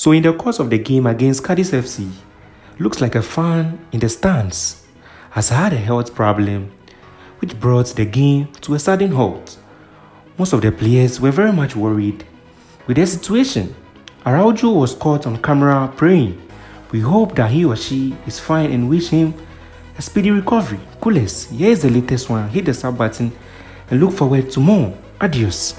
So in the course of the game against Cadiz FC, looks like a fan in the stands has had a health problem which brought the game to a sudden halt. Most of the players were very much worried with the situation. Araujo was caught on camera praying. We hope that he or she is fine and wish him a speedy recovery. Coolest, here is the latest one. Hit the sub button and look forward to more. Adios.